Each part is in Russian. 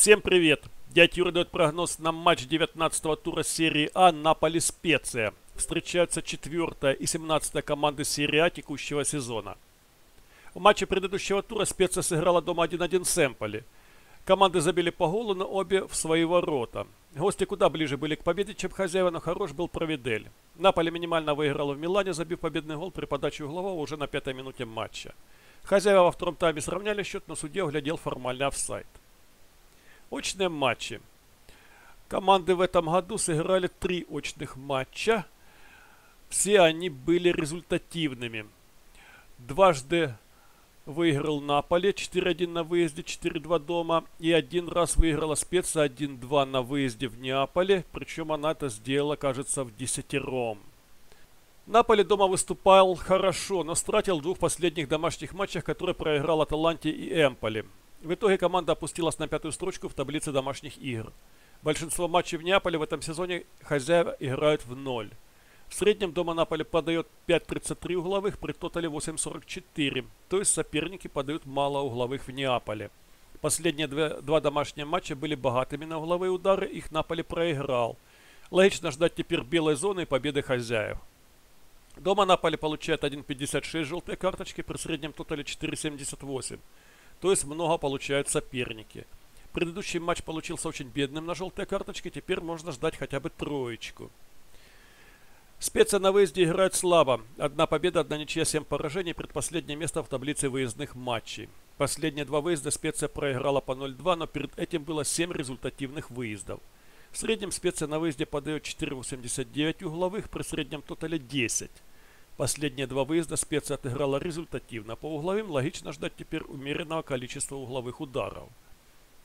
Всем привет! Дядь Юра дает прогноз на матч 19-го тура серии А Наполи-Специя. Встречаются 4 и 17 команды серии А текущего сезона. В матче предыдущего тура Специя сыграла дома 1-1 с Эмполи. Команды забили по голу, но обе в свои ворота. Гости куда ближе были к победе, чем хозяева, но хорош был Провидель. Наполи минимально выиграл в Милане, забив победный гол при подаче углового уже на пятой минуте матча. Хозяева во втором тайме сравняли счет, но судья углядел формальный офсайд. Очные матчи. Команды в этом году сыграли три очных матча. Все они были результативными. Дважды выиграл Наполе 4-1 на выезде, 4-2 дома. И один раз выиграла Специя 1-2 на выезде в Неаполе. Причем она это сделала, кажется, в десятером. Наполе дома выступал хорошо, но стратил в двух последних домашних матчах, которые проиграл Аталанте и Эмполи. В итоге команда опустилась на пятую строчку в таблице домашних игр. Большинство матчей в Неаполе в этом сезоне хозяева играют в ноль. В среднем дома Наполе подает 5.33 угловых при тотале 8.44, то есть соперники подают мало угловых в Неаполе. Последние два, домашние матча были богатыми на угловые удары, их Наполе проиграл. Логично ждать теперь белой зоны и победы хозяев. Дома Наполе получает 1.56 желтые карточки при среднем тотале 4.78. То есть много получают соперники. Предыдущий матч получился очень бедным на желтые карточки, теперь можно ждать хотя бы троечку. Специя на выезде играет слабо. Одна победа, одна ничья, 7 поражений, предпоследнее место в таблице выездных матчей. Последние два выезда специя проиграла по 0-2, но перед этим было 7 результативных выездов. В среднем специя на выезде подает 4,89 угловых, при среднем тотале 10. Последние два выезда специя отыграла результативно. По угловым логично ждать теперь умеренного количества угловых ударов.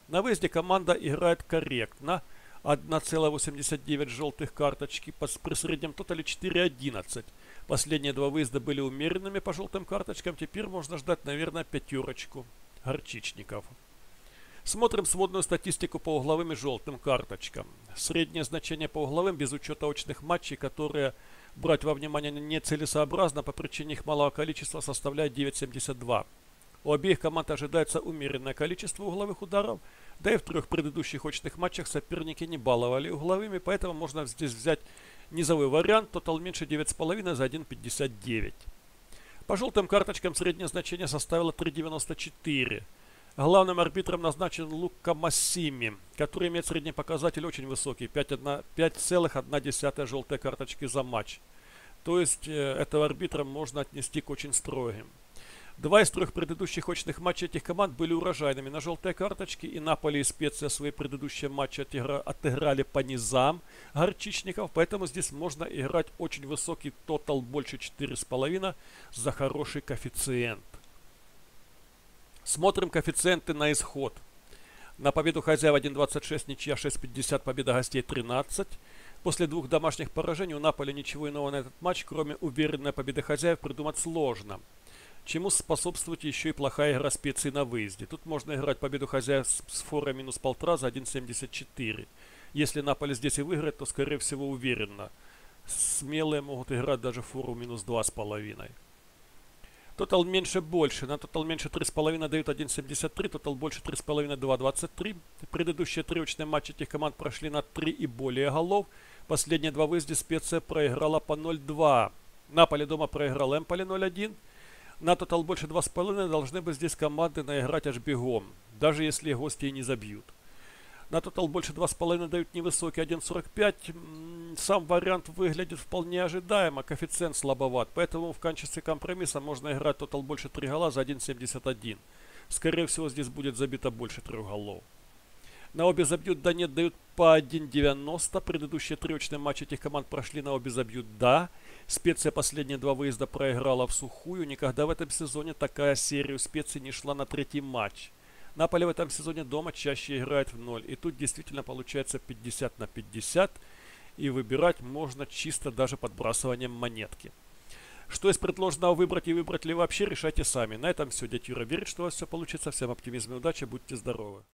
На выезде команда играет корректно. 1,89 желтых карточки при среднем тотале 4,11. Последние два выезда были умеренными по желтым карточкам. Теперь можно ждать, наверное, пятерочку горчичников. Смотрим сводную статистику по угловым и желтым карточкам. Среднее значение по угловым без учета очных матчей, которые брать во внимание нецелесообразно по причине их малого количества составляет 9,72. У обеих команд ожидается умеренное количество угловых ударов, да и в трех предыдущих очных матчах соперники не баловали угловыми, поэтому можно здесь взять низовой вариант, тотал меньше 9,5 за 1,59. По желтым карточкам среднее значение составило 3,94. Главным арбитром назначен Лука Массими, который имеет средний показатель очень высокий, 5,1 желтые карточки за матч. То есть э, этого арбитра можно отнести к очень строгим. Два из трех предыдущих очных матчей этих команд были урожайными на желтые карточки, и Наполи и Специя свои предыдущие матчи отыгра отыграли по низам горчичников, поэтому здесь можно играть очень высокий тотал больше 4,5 за хороший коэффициент. Смотрим коэффициенты на исход. На победу хозяев 1.26, ничья 6.50, победа гостей 13. После двух домашних поражений у Наполи ничего иного на этот матч, кроме уверенной победы хозяев, придумать сложно. Чему способствует еще и плохая игра специй на выезде. Тут можно играть победу хозяев с фора минус полтора за 1.74. Если Наполи здесь и выиграет, то скорее всего уверенно. Смелые могут играть даже фору минус 2,5. Тотал меньше больше. На тотал меньше 3,5 дают 1,73. Тотал больше 3,5 2,23. Предыдущие три очные матчи этих команд прошли на 3 и более голов. Последние два выезда специя проиграла по 0,2. Наполе дома проиграл Эмполи 0,1. На тотал больше 2,5 должны бы здесь команды наиграть аж бегом. Даже если гости и не забьют. На тотал больше 2,5 дают невысокий 1,45. Сам вариант выглядит вполне ожидаемо, коэффициент слабоват. Поэтому в качестве компромисса можно играть тотал больше 3 гола за 1,71. Скорее всего здесь будет забито больше 3 голов. На обе забьют да нет дают по 1.90. Предыдущие тречные матчи этих команд прошли на обе забьют да. Специя последние два выезда проиграла в сухую. Никогда в этом сезоне такая серия у специи не шла на третий матч. Наполе в этом сезоне дома чаще играет в ноль. И тут действительно получается 50 на 50. И выбирать можно чисто даже подбрасыванием монетки. Что из предложенного выбрать и выбрать ли вообще, решайте сами. На этом все. Дядя Юра верит, что у вас все получится. Всем оптимизма и удачи. Будьте здоровы.